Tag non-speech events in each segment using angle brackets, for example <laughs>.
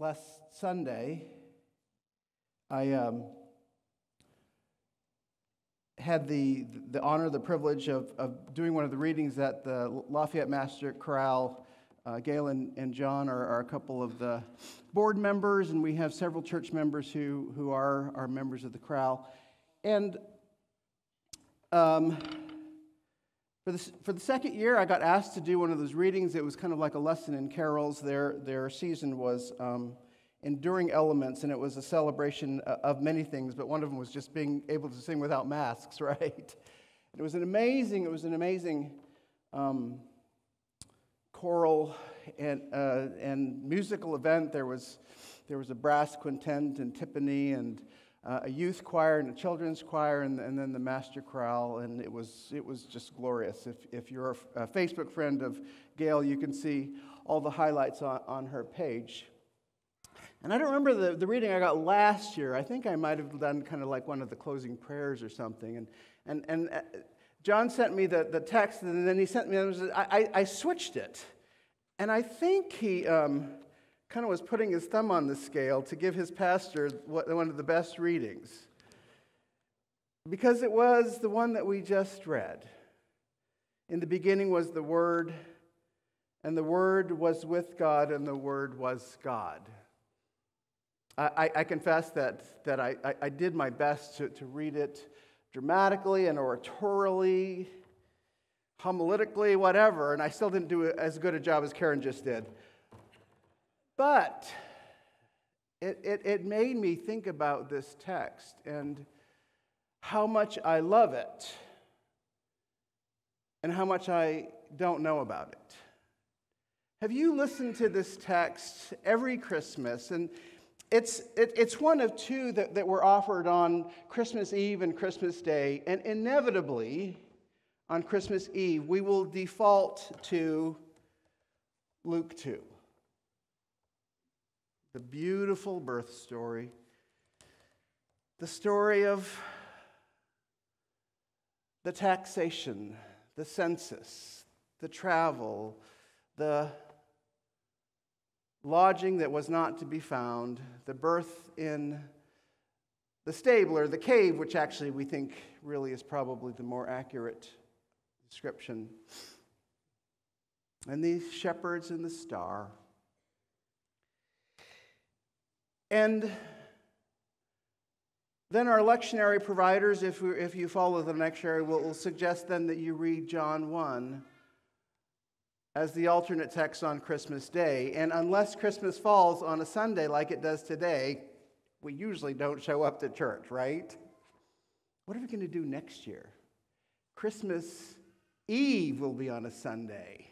last Sunday, I um, had the, the honor, the privilege of, of doing one of the readings at the Lafayette Master Chorale. Uh, Gail and, and John are, are, a couple of the board members, and we have several church members who, who are, are members of the chorale. And um, for, the, for the second year, I got asked to do one of those readings. It was kind of like a lesson in carols. Their, their season was um, enduring elements, and it was a celebration uh, of many things, but one of them was just being able to sing without masks, <laughs> right? It was an amazing, it was an amazing um, choral and, uh, and musical event. There was, there was a brass quintet and timpani and uh, a youth choir and a children's choir, and, and, then the master chorale, and it was, it was just glorious. If, if you're a, Facebook friend of Gail, you can see all the highlights on, on her page. And I don't remember the, the reading I got last year. I think I might have done kind of like one of the closing prayers or something. And, and, and uh, John sent me the, the text, and then he sent me, I, I, I switched it. And I think he um, kind of was putting his thumb on the scale to give his pastor one of the best readings. Because it was the one that we just read. In the beginning was the Word, and the Word was with God, and the Word was God. I, I confess that, that I, I, did my best to, to read it dramatically and oratorially, homiletically, whatever, and I still didn't do as good a job as Karen just did. But it, it, it made me think about this text and how much I love it and how much I don't know about it. Have you listened to this text every Christmas? And it's, it, it's one of two that, that were offered on Christmas Eve and Christmas Day, and inevitably, on Christmas Eve, we will default to Luke 2. The beautiful birth story, the story of the taxation, the census, the travel, the lodging that was not to be found, the birth in the stable or the cave, which actually we think really is probably the more accurate description, and these shepherds and the star. And then our lectionary providers, if, we, if you follow the lectionary, will, will suggest then that you read John 1 as the alternate text on Christmas Day. And unless Christmas falls on a Sunday like it does today, we usually don't show up to church, right? What are we going to do next year? Christmas Eve will be on a Sunday.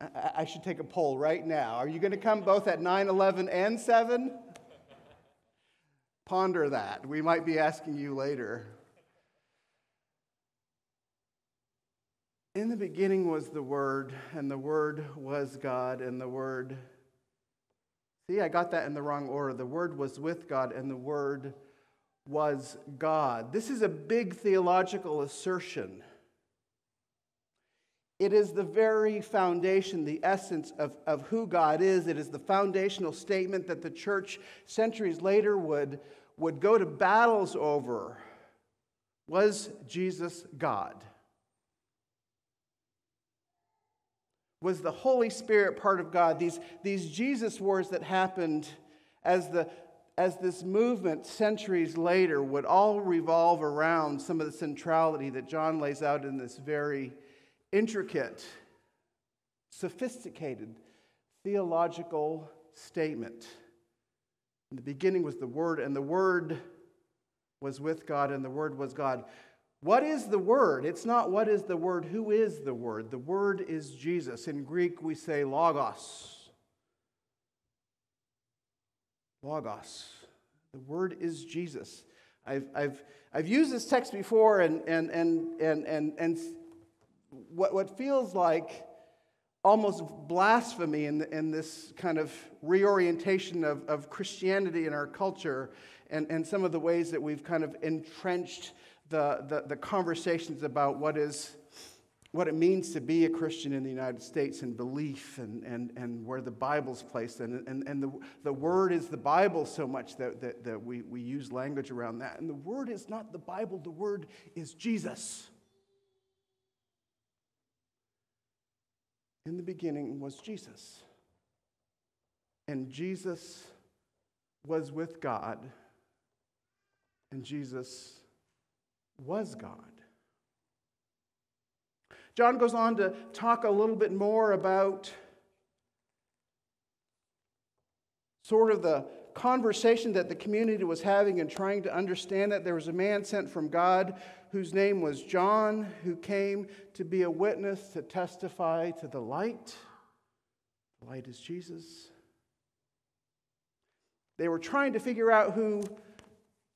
I, I should take a poll right now. Are you going to come both at 9, 11, and 7? Ponder that. We might be asking you later. In the beginning was the Word, and the Word was God, and the Word. See, I got that in the wrong order. The Word was with God, and the Word was God. This is a big theological assertion. It is the very foundation, the essence of, of who God is. It is the foundational statement that the church centuries later would, would go to battles over. Was Jesus God? Was the Holy Spirit part of God? These, these Jesus wars that happened as, the, as this movement centuries later would all revolve around some of the centrality that John lays out in this very intricate, sophisticated theological statement. In the beginning was the Word, and the Word was with God, and the Word was God. What is the Word? It's not what is the Word, who is the Word? The Word is Jesus. In Greek, we say logos. Logos. The Word is Jesus. I've, I've, I've used this text before, and, and, and, and, and, and what, what feels like almost blasphemy in, in this kind of reorientation of, of Christianity in our culture and, and some of the ways that we've kind of entrenched the, the, the conversations about what is, what it means to be a Christian in the United States and belief and, and, and where the Bible's placed. And, and, and the, the word is the Bible so much that, that, that we, we use language around that. And the word is not the Bible, the word is Jesus. In the beginning was Jesus. And Jesus was with God. And Jesus was God. John goes on to talk a little bit more about sort of the conversation that the community was having and trying to understand that there was a man sent from God whose name was John, who came to be a witness to testify to the light. The light is Jesus. They were trying to figure out who,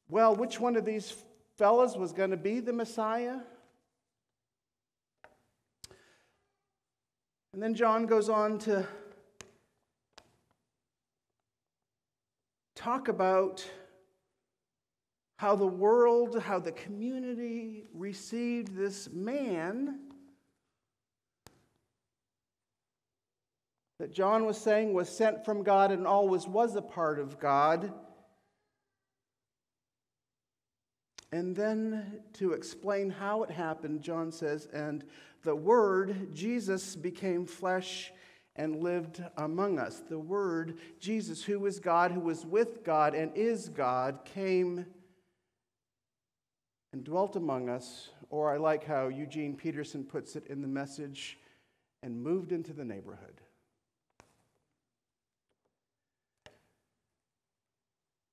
well, which one of these fellas was going to be the Messiah. And then John goes on to talk about how the world, how the community received this man that John was saying was sent from God and always was a part of God. And then to explain how it happened, John says, and the Word, Jesus, became flesh and lived among us. The Word, Jesus, who is God, who was with God and is God, came and dwelt among us, or I like how Eugene Peterson puts it in the message, and moved into the neighborhood.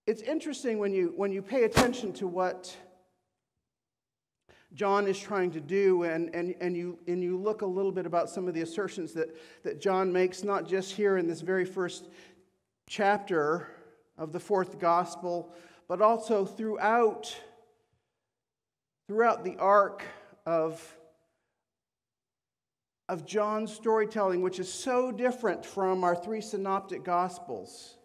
It's interesting when you, when you pay attention to what John is trying to do, and, and, and, you, and you look a little bit about some of the assertions that, that John makes, not just here in this very first chapter of the fourth gospel, but also throughout, throughout the arc of, of John's storytelling, which is so different from our three synoptic gospels.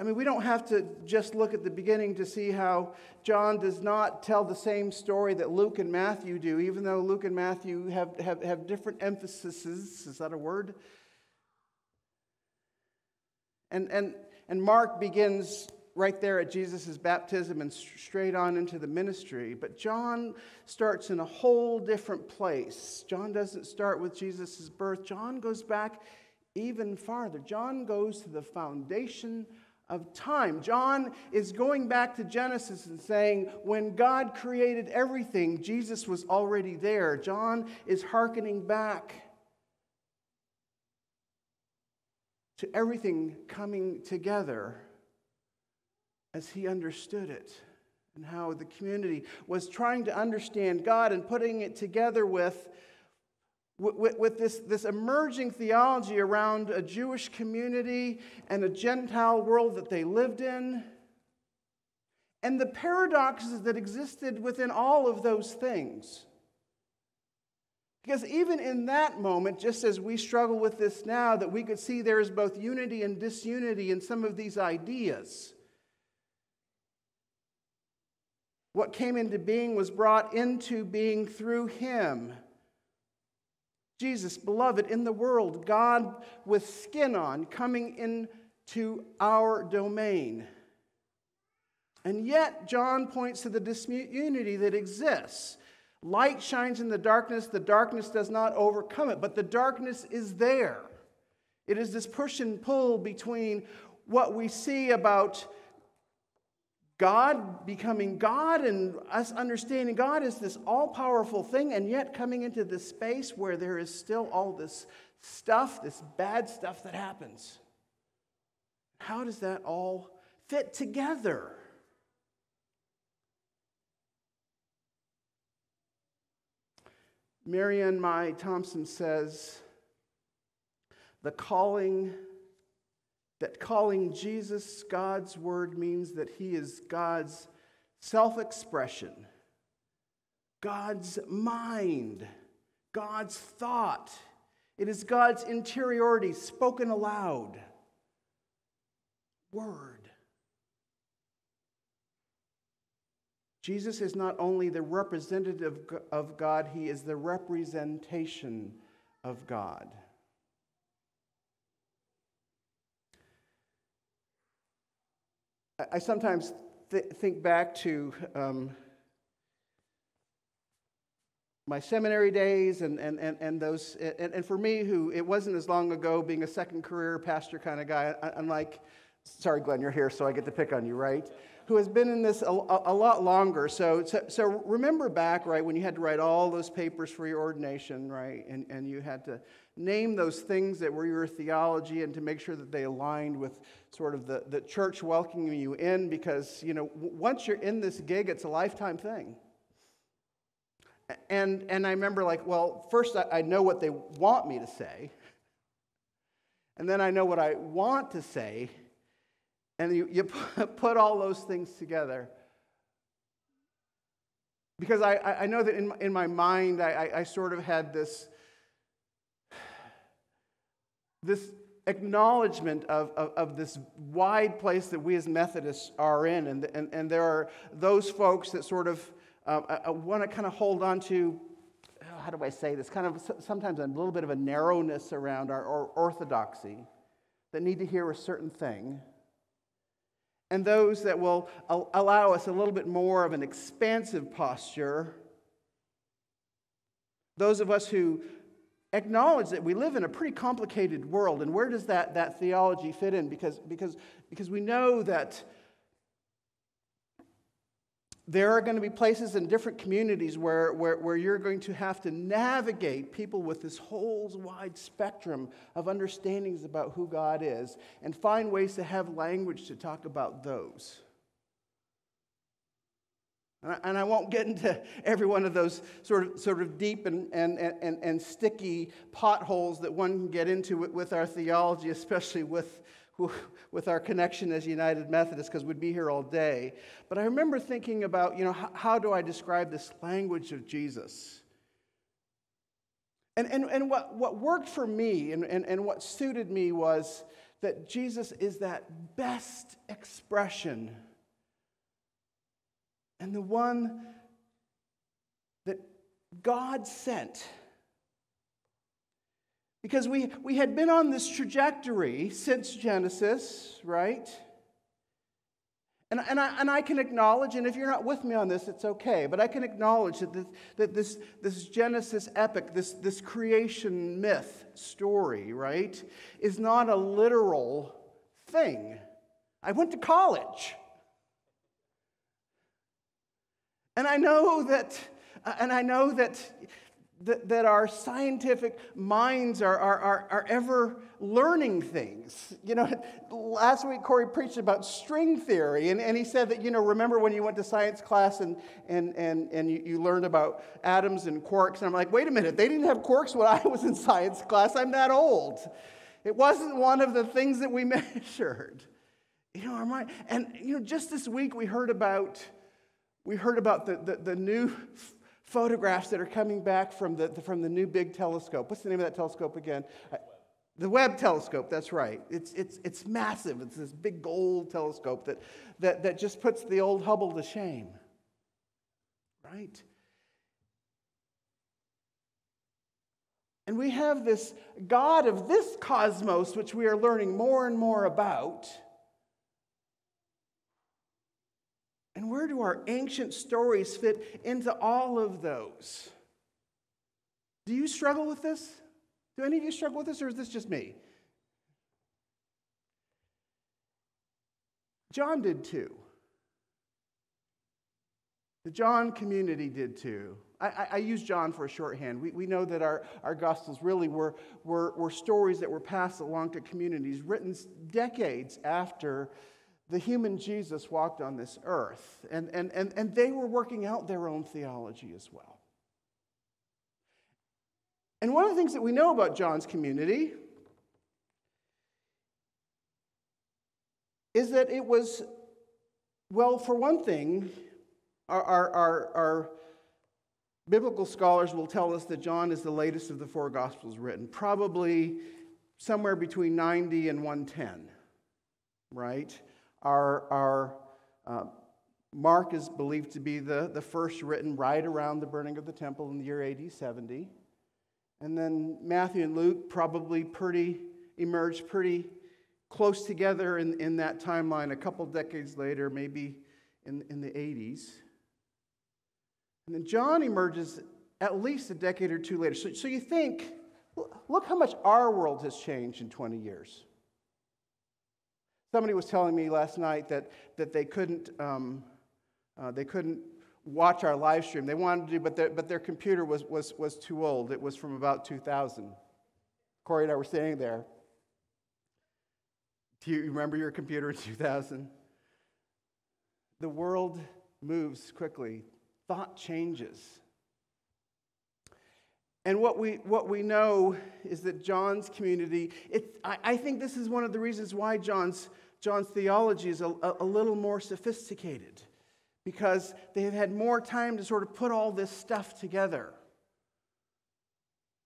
I mean, we don't have to just look at the beginning to see how John does not tell the same story that Luke and Matthew do, even though Luke and Matthew have, have, have different emphases. Is that a word? And, and, and Mark begins right there at Jesus' baptism and straight on into the ministry. But John starts in a whole different place. John doesn't start with Jesus' birth, John goes back even farther. John goes to the foundation of time. John is going back to Genesis and saying, when God created everything, Jesus was already there. John is hearkening back to everything coming together as he understood it and how the community was trying to understand God and putting it together with with, with, this, this emerging theology around a Jewish community and a Gentile world that they lived in, and the paradoxes that existed within all of those things. Because even in that moment, just as we struggle with this now, that we could see there is both unity and disunity in some of these ideas. What came into being was brought into being through him. Jesus, beloved, in the world, God with skin on, coming into our domain. And yet, John points to the disunity that exists. Light shines in the darkness, the darkness does not overcome it, but the darkness is there. It is this push and pull between what we see about God becoming God and us understanding God is this all powerful thing, and yet coming into this space where there is still all this stuff, this bad stuff that happens. How does that all fit together? Marianne Meye Thompson says, the calling that calling Jesus God's word means that he is God's self expression, God's mind, God's thought. It is God's interiority spoken aloud. Word. Jesus is not only the representative of God, he is the representation of God. I sometimes th- think back to um, my seminary days and, and, and, and those, and, and for me, who it wasn't as long ago being a second career pastor kind of guy, unlike, sorry, Glenn, you're here, so I get to pick on you, right? Who has been in this a, a lot longer. So, so, so remember back, right, when you had to write all those papers for your ordination, right? And, and you had to name those things that were your theology and to make sure that they aligned with sort of the, the church welcoming you in because, you know, once you're in this gig, it's a lifetime thing. And, and I remember, like, well, first I, I know what they want me to say, and then I know what I want to say, and you, you <laughs> put all those things together. Because I, I know that in, in my mind, I, I sort of had this this acknowledgement of, of, of, this wide place that we as Methodists are in. And, and, and there are those folks that sort of uh, want to kind of hold on to, how do I say this, kind of sometimes a little bit of a narrowness around our, our orthodoxy that need to hear a certain thing. And those that will allow us a little bit more of an expansive posture. Those of us who acknowledge that we live in a pretty complicated world. And where does that, that theology fit in? Because, because, because we know that there are going to be places in different communities where, where, where you're going to have to navigate people with this whole wide spectrum of understandings about who God is and find ways to have language to talk about those. And I won't get into every one of those sort of, sort of deep and, and, and, and sticky potholes that one can get into with our theology, especially with, <laughs> with our connection as United Methodists, because we'd be here all day. But I remember thinking about, you know, how, how do I describe this language of Jesus? And, and, and what, what worked for me and, and, and what suited me was that Jesus is that best expression and the one that God sent. Because we, we had been on this trajectory since Genesis, right? And, and, I, and I can acknowledge, and if you're not with me on this, it's okay, but I can acknowledge that this, that this, this Genesis epic, this, this creation myth story, right, is not a literal thing. I went to college. And I know that, and I know that, that, that our scientific minds are, are, are, are ever learning things. You know, <laughs> last week Corey preached about string theory, and, and he said that, you know, remember when you went to science class and, and, and, and you, you learned about atoms and quarks? And I'm like, wait a minute, they didn't have quarks when I was in <laughs> science class. I'm that old. It wasn't one of the things that we <laughs> measured. You know, our mind, and, you know, just this week we heard about we heard about the, the, the new photographs that are coming back from the, from the new big telescope. What's the name of that telescope again? Uh, the Webb telescope, that's right. It's, it's, it's massive. It's this big gold telescope that, that, that just puts the old Hubble to shame. Right? And we have this God of this cosmos, which we are learning more and more about And where do our ancient stories fit into all of those? Do you struggle with this? Do any of you struggle with this, or is this just me? John did too. The John community did too. I, I, I, use John for a shorthand. We, we know that our, our Gospels really were, were, were stories that were passed along to communities written decades after the human Jesus walked on this earth, and, and, and, and they were working out their own theology as well. And one of the things that we know about John's community is that it was, well, for one thing, our, our, our, our biblical scholars will tell us that John is the latest of the four Gospels written, probably somewhere between 90 and 110, right? Our, our uh, Mark is believed to be the, the first written right around the burning of the temple in the year AD 70. And then Matthew and Luke probably pretty emerged pretty close together in, in that timeline a couple decades later, maybe in, in the 80s. And then John emerges at least a decade or two later. So, so you think, look how much our world has changed in 20 years. Somebody was telling me last night that, that they couldn't. Um, uh, they couldn't watch our live stream. They wanted to, but their, but their computer was, was, was too old. It was from about 2000. Corey and I were standing there. Do you remember your computer in 2000? The world moves quickly, thought changes. And what we, what we know is that John's community, it, I, I think this is one of the reasons why John's, John's theology is a, a, a little more sophisticated because they have had more time to sort of put all this stuff together.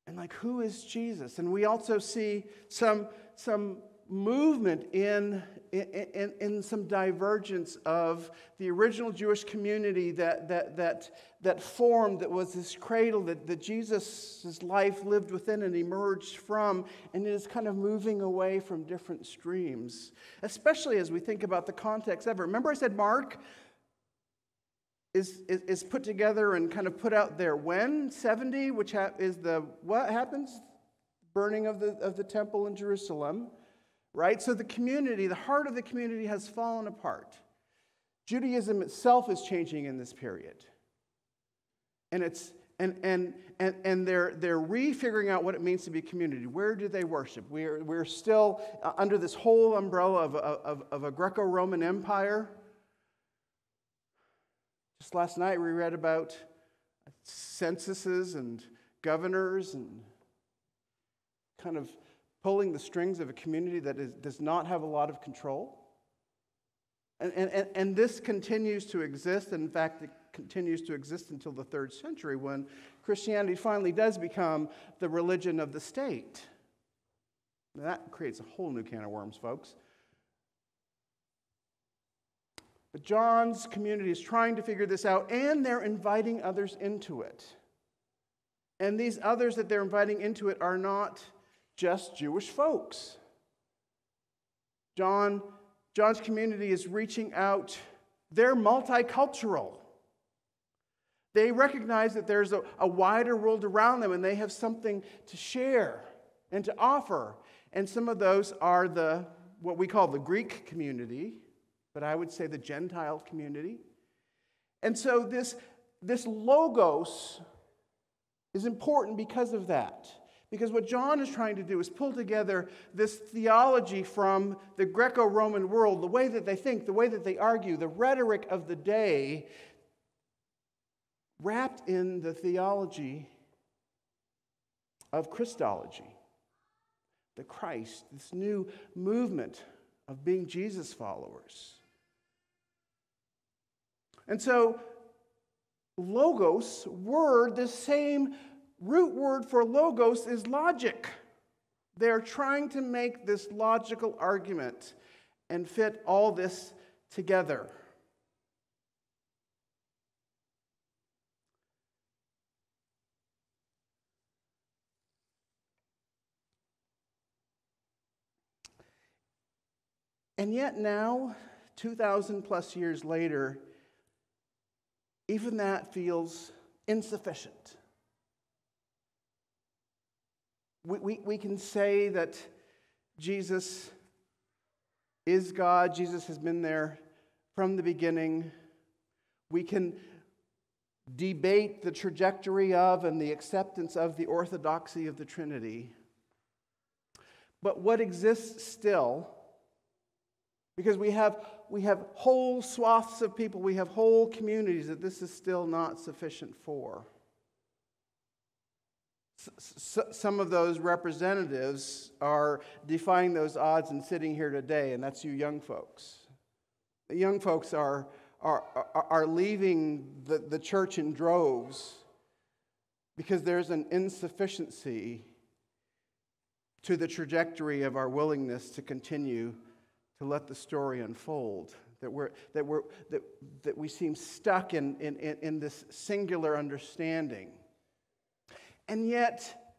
And like, who is Jesus? And we also see some, some movement in, in, in some divergence of the original Jewish community that, that, that, that formed, that was this cradle that, that Jesus' life lived within and emerged from, and it is kind of moving away from different streams, especially as we think about the context of it. Remember, I said Mark is, is, is put together and kind of put out there when? 70, which ha- is the what happens? Burning of the, of the temple in Jerusalem right? So the community, the heart of the community has fallen apart. Judaism itself is changing in this period. And it's and, and, and, and they're, they're refiguring out what it means to be community. Where do they worship? We're, we're still uh, under this whole umbrella of, of, of a Greco Roman Empire. Just last night, we read about censuses and governors and kind of pulling the strings of a community that is, does not have a lot of control. And, and, and this continues to exist. And in fact, it continues to exist until the third century when Christianity finally does become the religion of the state. Now, that creates a whole new can of worms, folks. But John's community is trying to figure this out, and they're inviting others into it. And these others that they're inviting into it are not just Jewish folks. John, John's community is reaching out. They're multicultural. They recognize that there's a, a wider world around them and they have something to share and to offer. And some of those are the what we call the Greek community, but I would say the Gentile community. And so this, this logos is important because of that. Because what John is trying to do is pull together this theology from the Greco Roman world, the way that they think, the way that they argue, the rhetoric of the day, wrapped in the theology of Christology, the Christ, this new movement of being Jesus followers. And so, logos, word, the same root word for logos is logic. They're trying to make this logical argument and fit all this together. And yet, now, 2,000 plus years later, even that feels insufficient. We, we, we can say that Jesus is God, Jesus has been there from the beginning. We can debate the trajectory of and the acceptance of the orthodoxy of the Trinity. But what exists still, because we have, we have whole swaths of people, we have whole communities that this is still not sufficient for some of those representatives are defying those odds and sitting here today, and that's you young folks. The young folks are, are, are leaving the, the church in droves because there's an insufficiency to the trajectory of our willingness to continue to let the story unfold that, we're, that, we're, that, that we seem stuck in, in, in this singular understanding. And yet,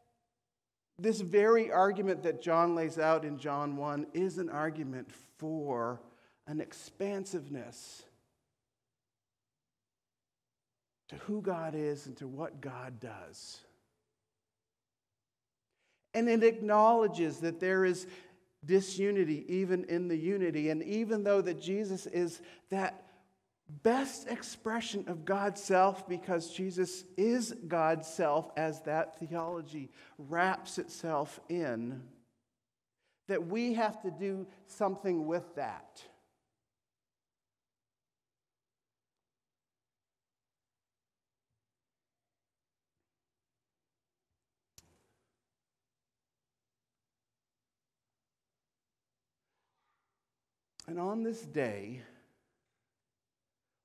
this very argument that John lays out in John 1 is an argument for an expansiveness to who God is and to what God does. And it acknowledges that there is disunity even in the unity. And even though that Jesus is that best expression of God's self, because Jesus is God's self as that theology wraps itself in, that we have to do something with that. And on this day,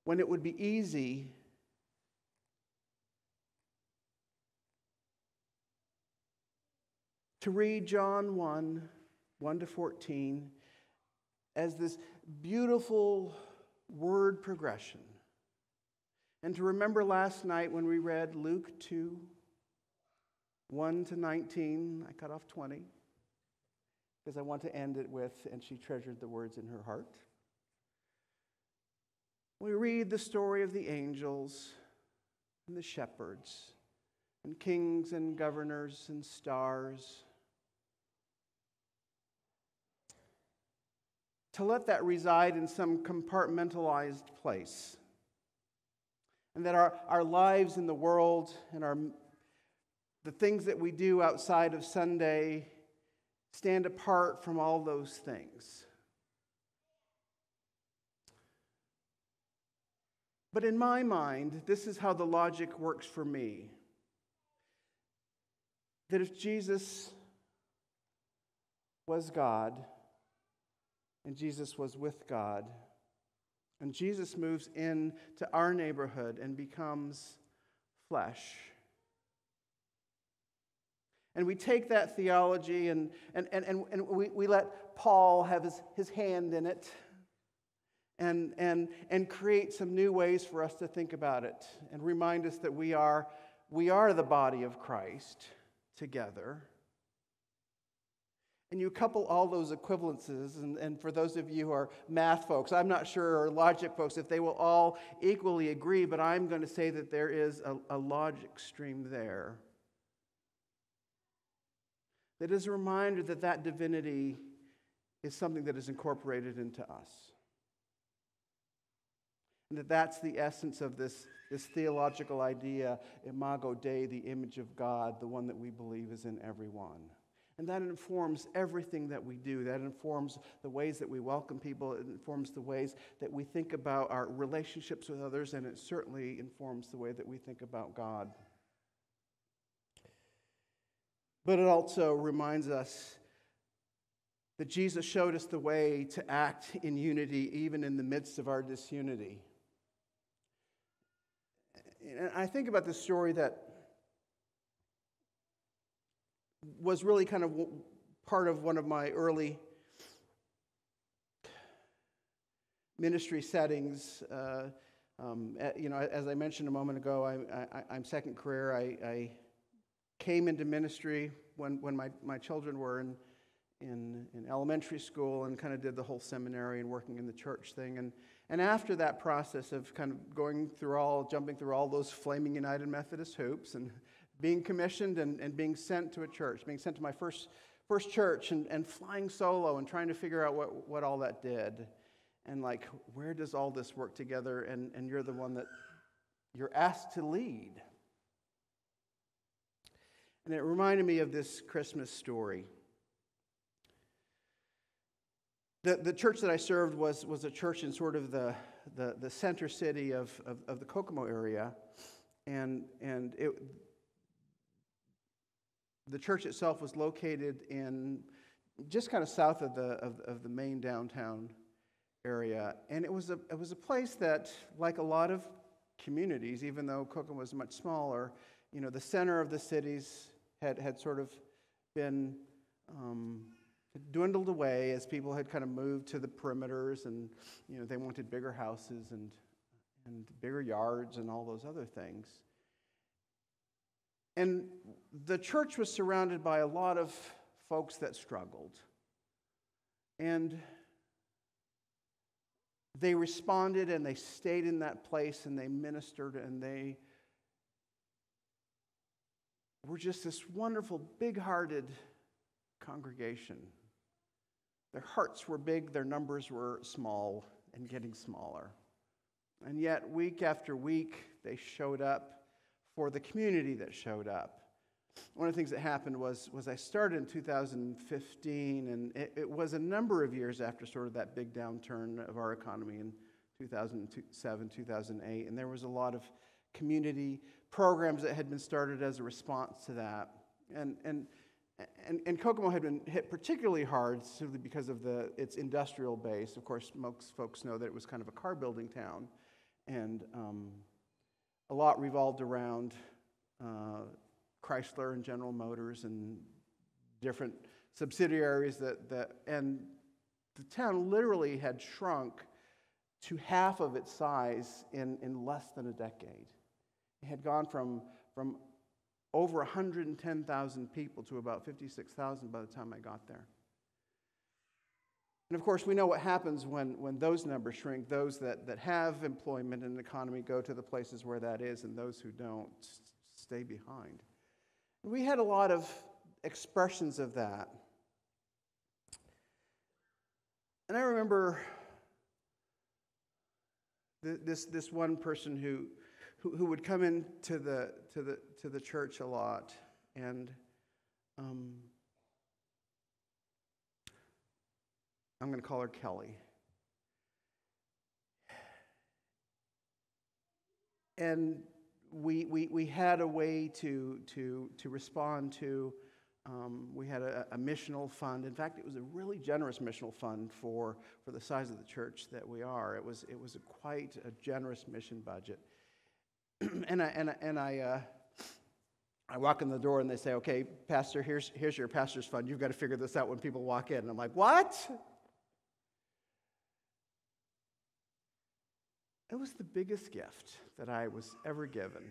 when it would be easy to read John 1 1 to 14 as this beautiful word progression. And to remember last night when we read Luke 2 1 to 19, I cut off 20 because I want to end it with, and she treasured the words in her heart. We read the story of the angels and the shepherds and kings and governors and stars. To let that reside in some compartmentalized place. And that our, our lives in the world and our, the things that we do outside of Sunday stand apart from all those things. But in my mind, this is how the logic works for me. That if Jesus was God, and Jesus was with God, and Jesus moves into our neighborhood and becomes flesh and we take that theology and, and, and, and, we, we let Paul have his, his hand in it and, and, and create some new ways for us to think about it and remind us that we are, we are the body of Christ together. And you couple all those equivalences, and, and for those of you who are math folks, I'm not sure, or logic folks, if they will all equally agree, but I'm going to say that there is a, a logic stream there that is a reminder that that divinity is something that is incorporated into us. That that's the essence of this, this theological idea, imago Dei, the image of God, the one that we believe is in everyone. And that informs everything that we do. That informs the ways that we welcome people. It informs the ways that we think about our relationships with others. And it certainly informs the way that we think about God. But it also reminds us that Jesus showed us the way to act in unity even in the midst of our disunity. And I think about this story that was really kind of part of one of my early ministry settings. Uh, um, you know, as I mentioned a moment ago, I, am second career. I, I came into ministry when, when my, my children were in, in, in elementary school and kind of did the whole seminary and working in the church thing. And, and after that process of kind of going through all, jumping through all those flaming United Methodist hoops and being commissioned and, and being sent to a church, being sent to my first, first church and, and flying solo and trying to figure out what, what all that did. And like, where does all this work together? And, and you're the one that you're asked to lead. And it reminded me of this Christmas story. The, the church that I served was, was a church in sort of the, the, the center city of, of, of the Kokomo area. And, and it, the church itself was located in just kind of south of the, of, of the main downtown area. And it was, a, it was a place that, like a lot of communities, even though Kokomo was much smaller, you know, the center of the cities had, had sort of been um, had dwindled away as people had kind of moved to the perimeters and you know they wanted bigger houses and and bigger yards and all those other things. And the church was surrounded by a lot of folks that struggled. And they responded and they stayed in that place and they ministered and they were just this wonderful, big hearted congregation. Their hearts were big, their numbers were small and getting smaller. And yet, week after week, they showed up for the community that showed up. One of the things that happened was, was I started in 2015, and it, it was a number of years after sort of that big downturn of our economy in 2007, 2008, and there was a lot of community programs that had been started as a response to that. And, and, and, and Kokomo had been hit particularly hard simply because of the, its industrial base. Of course, most folks know that it was kind of a car building town and um, a lot revolved around uh, Chrysler and General Motors and different subsidiaries that, that and the town literally had shrunk to half of its size in, in less than a decade. It had gone from, from over 110,000 people to about 56,000 by the time I got there. And of course, we know what happens when, when those numbers shrink. Those that, that have employment the economy go to the places where that is, and those who don't stay behind. We had a lot of expressions of that. And I remember this, this one person who, who, who would come into the, to, the, to the church a lot and um, I'm going to call her Kelly. And we, we, we had a way to, to, to respond to, um, we had a, a, missional fund. In fact, it was a really generous missional fund for, for the size of the church that we are. It was, it was a quite a generous mission budget. <clears throat> and I, and I, and I, uh, I walk in the door and they say, okay, Pastor, here's, here's your pastor's fund. You've got to figure this out when people walk in. And I'm like, what? It was the biggest gift that I was ever given.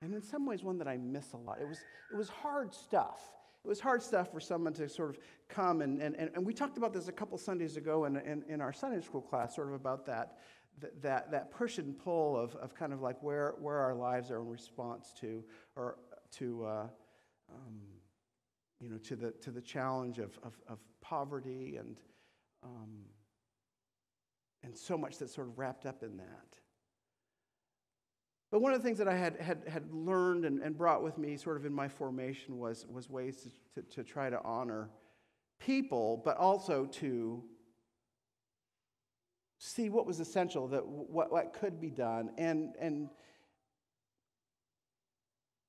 And in some ways, one that I miss a lot. It was, it was hard stuff. It was hard stuff for someone to sort of come and, and, and we talked about this a couple Sundays ago in, in, in our Sunday school class, sort of about that, that, that push and pull of, of kind of like where, where our lives are in response to, or to, uh, um, you know, to the, to the challenge of, of, of poverty and, um, and so much that's sort of wrapped up in that. But one of the things that I had, had, had learned and, and brought with me sort of in my formation was, was ways to, to, to try to honor people, but also to see what was essential, that what, what could be done, and, and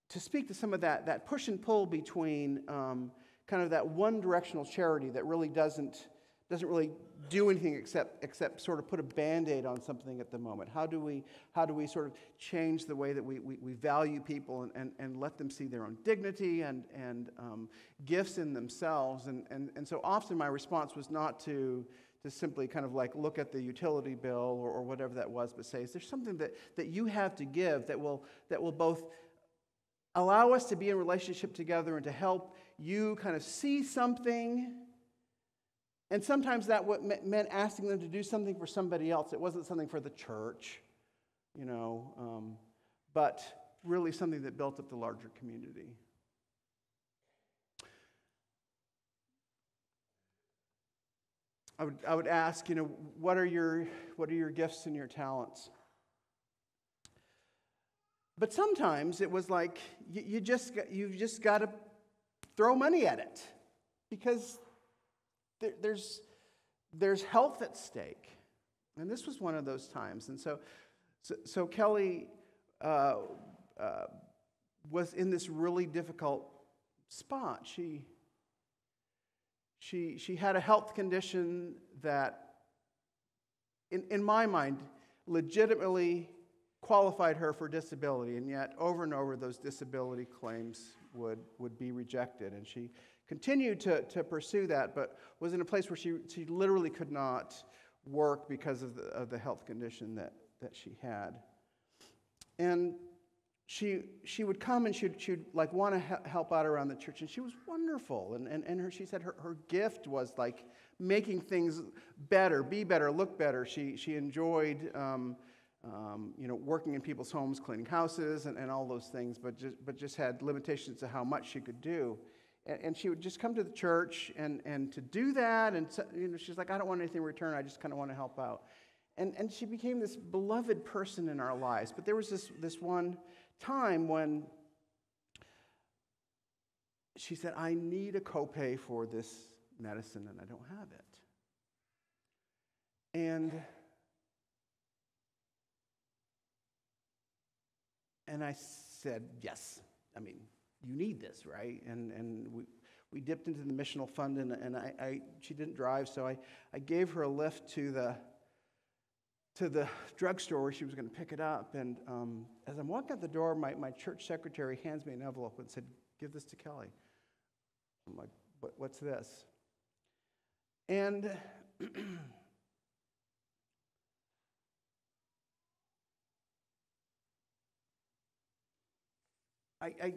to speak to some of that, that push and pull between um, kind of that one directional charity that really doesn't doesn't really do anything except, except sort of put a band-aid on something at the moment. How do we how do we sort of change the way that we, we, we value people and, and, and let them see their own dignity and, and um, gifts in themselves? And, and, and so often my response was not to to simply kind of like look at the utility bill or, or whatever that was but say is there something that, that you have to give that will that will both allow us to be in relationship together and to help you kind of see something and sometimes that meant asking them to do something for somebody else. It wasn't something for the church, you know, um, but really something that built up the larger community. I would, I would ask, you know, what are, your, what are your gifts and your talents? But sometimes it was like you, you just, you've just got to throw money at it because there, there's, there's health at stake. And this was one of those times. And so, so, so Kelly uh, uh, was in this really difficult spot. She, she, she had a health condition that, in, in my mind, legitimately qualified her for disability, and yet over and over those disability claims would, would be rejected. And she continued to, to pursue that, but was in a place where she, she literally could not work because of the, of the health condition that, that she had. And she, she would come and she'd, she'd like want to help out around the church, and she was wonderful. And, and, and her, she said her, her gift was like making things better, be better, look better. She, she enjoyed, um, um, you know, working in people's homes, cleaning houses, and, and all those things, but just, but just had limitations to how much she could do. And, and she would just come to the church and, and to do that, and so, you know, she's like, I don't want anything in return, I just kind of want to help out. And, and she became this beloved person in our lives. But there was this, this one time when she said, I need a copay for this medicine and I don't have it. And and I said, Yes. I mean, you need this, right? And and we we dipped into the missional fund and, and I, I she didn't drive, so I, I gave her a lift to the to the drugstore where she was going to pick it up. And um, as I'm walking out the door, my, my church secretary hands me an envelope and said, Give this to Kelly. I'm like, what, What's this? And <clears throat> I, I,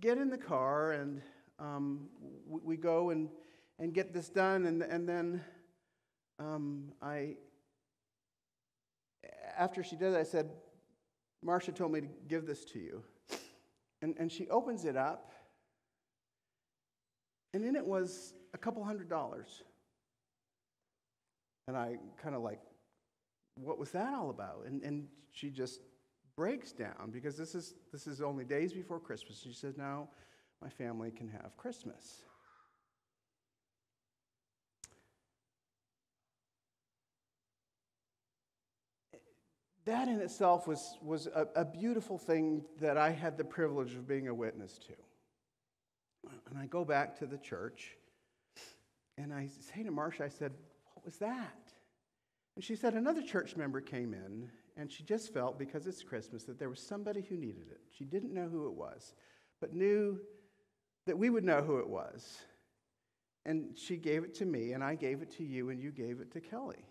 get in the car and um, we, we, go and, and get this done. And, and then um, I after she did it, I said, Marcia told me to give this to you. And, and she opens it up, and in it was a couple hundred dollars. And I kind of like, what was that all about? And, and she just breaks down because this is, this is only days before Christmas. She says, now my family can have Christmas. That in itself was, was a, a, beautiful thing that I had the privilege of being a witness to. And I go back to the church and I say to Marcia, I said, What was that? And she said, Another church member came in and she just felt, because it's Christmas, that there was somebody who needed it. She didn't know who it was, but knew that we would know who it was. And she gave it to me, and I gave it to you, and you gave it to Kelly.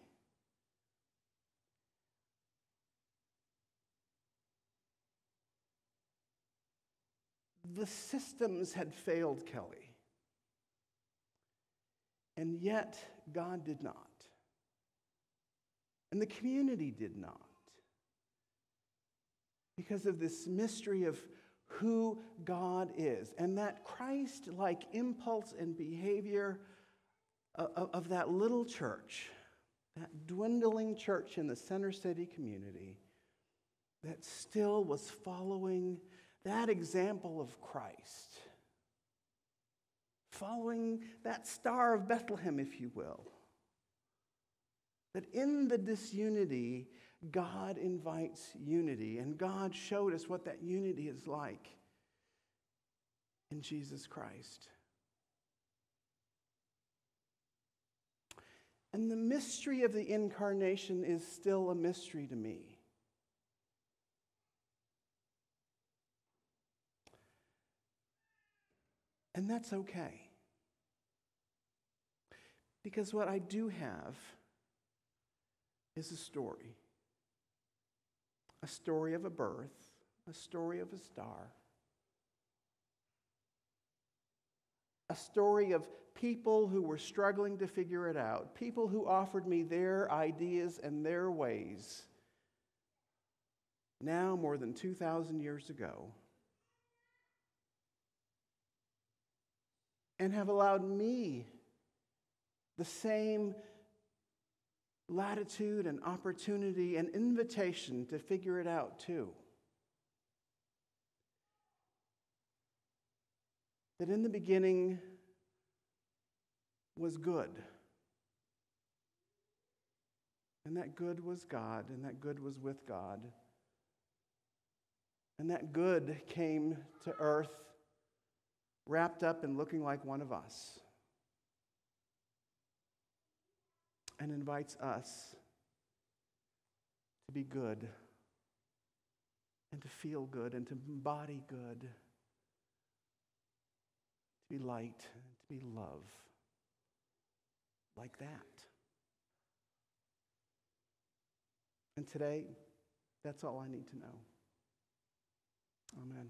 The systems had failed Kelly. And yet, God did not. And the community did not. Because of this mystery of who God is and that Christ like impulse and behavior of, of, that little church, that dwindling church in the Center City community that still was following that example of Christ, following that star of Bethlehem, if you will. That in the disunity, God invites unity, and God showed us what that unity is like in Jesus Christ. And the mystery of the incarnation is still a mystery to me. And that's okay. Because what I do have is a story a story of a birth, a story of a star, a story of people who were struggling to figure it out, people who offered me their ideas and their ways. Now, more than 2,000 years ago, and have allowed me the same latitude and opportunity and invitation to figure it out too. That in the beginning was good. And that good was God, and that good was with God. And that good came to earth wrapped up and looking like one of us, and invites us to be good and to feel good and to embody good, to to be light, to be love, like that. And today, that's all I need to know. Amen.